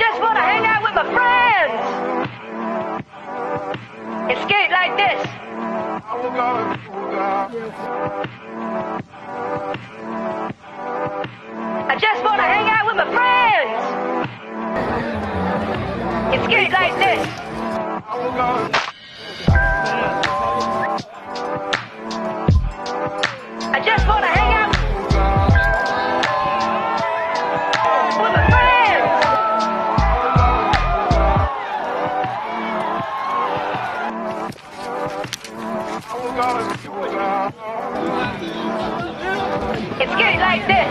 just want to hang out with my friends Escape like this. I just want to hang out with my friends Escape like this. It's good like this.